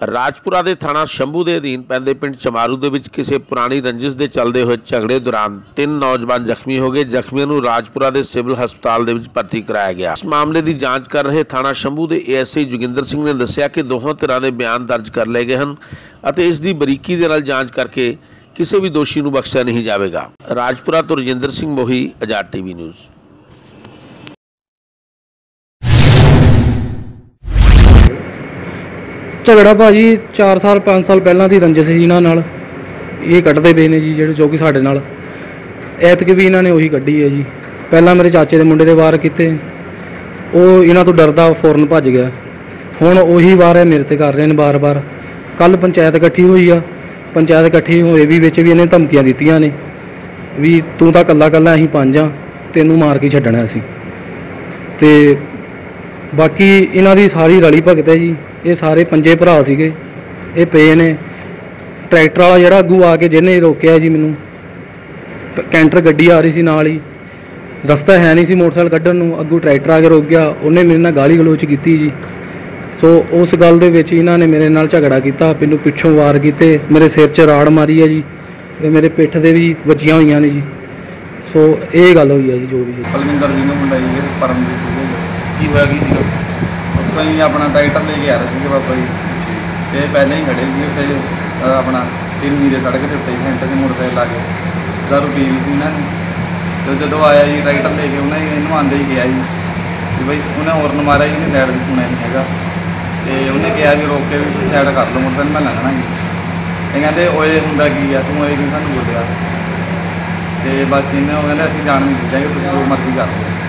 ਰਾਜਪੁਰਾ ਦੇ ਥਾਣਾ ਸ਼ੰਭੂ ਦੇ ਅਧੀਨ ਪੈਂਦੇ ਪਿੰਡ ਚਮਾਰੂ ਦੇ ਵਿੱਚ ਕਿਸੇ ਪੁਰਾਣੀ ਰੰਜਿਸ਼ ਦੇ ਚੱਲਦੇ ਹੋਏ ਝਗੜੇ ਦੌਰਾਨ ਤਿੰਨ ਨੌਜਵਾਨ ਜ਼ਖਮੀ ਹੋ ਗਏ, ਜ਼ਖਮੀਆਂ ਨੂੰ ਰਾਜਪੁਰਾ ਦੇ ਸਿਵਲ ਹਸਪਤਾਲ ਦੇ ਵਿੱਚ ਭਰਤੀ ਕਰਾਇਆ ਗਿਆ। ਇਸ ਮਾਮਲੇ ਦੀ ਜਾਂਚ ਕਰ ਰਹੇ ਥਾਣਾ ਸ਼ੰਭੂ ਦੇ ਏਐਸਆਈ ਜੋਗਿੰਦਰ ਸਿੰਘ ਨੇ ਦੱਸਿਆ ਕਿ ਦੋਹਾਂ ਧਿਰਾਂ ਦੇ ਬਿਆਨ ਦਰਜ ਕਰ ਲਏ ਗਏ ਹਨ ਅਤੇ ਇਸ ਦੀ ਬਰੀਕੀ ਦੇ ਨਾਲ ਜਾਂਚ ਕਰਕੇ ਕਿਸੇ ਵੀ ਦੋਸ਼ੀ ਨੂੰ ਬਖਸ਼ਿਆ ਨਹੀਂ ਜਾਵੇਗਾ। ਰਾਜਪੁਰਾ ਤੋਂ ਰਜਿੰਦਰ ਸਿੰਘ ਮੋਹੀ ਆਜ਼ਾਦ ਟੀਵੀ ਨਿਊਜ਼। ਝਗੜਾ ਭਾਜੀ 4 ਸਾਲ 5 ਸਾਲ ਪਹਿਲਾਂ ਦੀ ਰੰਜਿਸ਼ ਸੀ ਇਹਨਾਂ ਨਾਲ। ਇਹ ਕੱਢਦੇ ਪਏ ਨੇ ਜੀ ਜਿਹੜੇ ਜੋ ਕਿ ਸਾਡੇ ਨਾਲ। ਐਤਕ ਵੀ ਇਹਨਾਂ ਨੇ ਉਹੀ ਕੱਢੀ ਹੈ ਜੀ। ਪਹਿਲਾਂ ਮੇਰੇ ਚਾਚੇ ਦੇ ਮੁੰਡੇ ਦੇ ਵਾਰ ਕੀਤੇ। ਉਹ ਇਹਨਾਂ ਤੋਂ ਡਰਦਾ ਫੌਰਨ ਭੱਜ ਗਿਆ। ਹੁਣ ਉਹੀ ਵਾਰ ਹੈ ਮੇਰੇ ਤੇ ਕਰ ਰਹੇ ਨੇ ਬਾਰ-ਬਾਰ। ਕੱਲ ਪੰਚਾਇਤ ਇਕੱਠੀ ਹੋਈ ਆ। ਪੰਚਾਇਤ ਇਕੱਠੀ ਹੋਏ ਵੀ ਵਿੱਚ ਵੀ ਇਹਨੇ ਧਮਕੀਆਂ ਦਿੱਤੀਆਂ ਨੇ। ਵੀ ਤੂੰ ਤਾਂ ਕੱਲਾ ਕੱਲਾ ਅਸੀਂ ਪੰਜ ਆ। ਤੈਨੂੰ ਮਾਰ ਕੇ ਛੱਡਣਾ ਅਸੀਂ। ਤੇ ਬਾਕੀ ਇਹਨਾਂ ਦੀ ਸਾਰੀ ਰਲੀ ਭਗਤ ਹੈ ਜੀ। ਇਹ ਸਾਰੇ ਪੰਜੇ ਭਰਾ ਸੀਗੇ। ਇਹ ਪਏ ਨੇ। ਟਰੈਕਟਰ ਵਾਲਾ ਜਿਹੜਾ ਅੱਗੂ ਆ ਕੇ ਜਿਹਨੇ ਰੋਕਿਆ ਜੀ ਮੈਨੂੰ। ਕੈਂਟਰ ਗੱਡੀ ਆ ਰਹੀ ਸੀ ਨਾਲ ਹੀ। ਰਸਤਾ ਹੈ ਨਹੀਂ ਸੀ ਮੋਟਰਸਾਈਕਲ ਕੱਢਣ ਨੂੰ। ਅੱਗੂ ਟਰੈਕਟਰ ਆ ਕੇ ਰੋਕ ਗਿਆ। ਉਹਨੇ ਮੇਰੇ ਨਾਲ ਗਾਲੀ ਗਲੋਚ ਕੀਤੀ ਜੀ। ਸੋ ਉਸ ਗੱਲ ਦੇ ਵਿੱਚ ਇਹਨਾਂ ਨੇ ਮੇਰੇ ਨਾਲ ਝਗੜਾ ਕੀਤਾ। ਮੈਨੂੰ ਪਿੱਛੋਂ ਵਾਰ ਕੀਤੇ। ਮੇਰੇ ਸਿਰ 'ਚ ਰਾੜ ਮਾਰੀ ਹੈ ਜੀ। ਤੇ ਮੇਰੇ ਪਿੱਠ ਦੇ ਵੀ ਵੱਜੀਆਂ ਹੋਈਆਂ ਨੇ ਜੀ। ਸੋ ਇਹ ਗੱਲ ਹੋਈ ਹੈ ਜੀ ਜੋ ਵੀ ਹੈ। ਜੀ ਨੂੰ ਮੁੰਡਾ ਜੀ, ਪਰਮਜੀਤ ਸੀਗੇ ਕੀ ਹੋਇਆ ਕੀ ਸੀਗਾ? ਉੱਥੋਂ ਹੀ ਆਪਣਾ ਟਰੈਕਟਰ ਲੈ ਕੇ ਆ ਰਹੇ ਸੀਗੇ ਬਾਬਾ ਜੀ। ਤੇ ਪਹਿਲਾਂ ਹੀ ਖੜੇ ਸੀ ਉੱਥੇ ਅਹ ਆਪਣਾ ਤਿੰਨੀ ਦੇ ਸੜਕ ਦੇ ਉੱਤੇ ਸੈਂਟਰ ਦੇ ਮੋਟਰਸਾਈਕਲ ਲਾ ਕੇ ਦਾਰੂ ਪੀ ਲਈ ਸੀ ਇਹਨਾਂ ਨੇ ਤੇ ਜਦੋਂ ਆਇਆ ਜੀ ਟਰੈਕਟਰ ਲੈ ਕੇ ਉਹਨਾਂ ਨੇ ਇਹਨੂੰ ਆਂਦੇ ਹੀ ਗਿਆ ਜੀ ਵੀ ਬਈ ਉਹਨੇ ਹੋਰਨ ਮਾਰਿਆ ਜੀ ਇਹਨੇ ਸਾਈਡ ਤੇ ਸੁਣਿਆ ਨਹੀਂ ਹੈਗਾ। ਤੇ ਉਹਨੇ ਕਿਹਾ ਵੀ ਰੋਕ ਕੇ ਵੀ ਤੁਸੀਂ ਸਾਈਡ ਕਰ ਲਓ ਮੋਟਰਸਾਈਕਲ ਮੈਂ ਲੰਘਣਾ ਜੀ। ਇਹ ਕਹਿੰਦੇ ਓਏ ਹੁੰਦਾ ਕੀ ਆ ਤੂੰ ਓਏ ਕਿਉਂ ਸਾਨੂੰ ਬੋਲਿਆ? ਤੇ ਬਾਕੀ ਇਹਨੇ ਉਹ ਕਹਿੰਦੇ ਅਸੀਂ ਜਾਣ ਨਹੀਂ ਦਿੱਤਾ ਕਿ ਤੁਸੀਂ ਜੋ ਮਰਜ਼ੀ ਕਰ ਲਓ।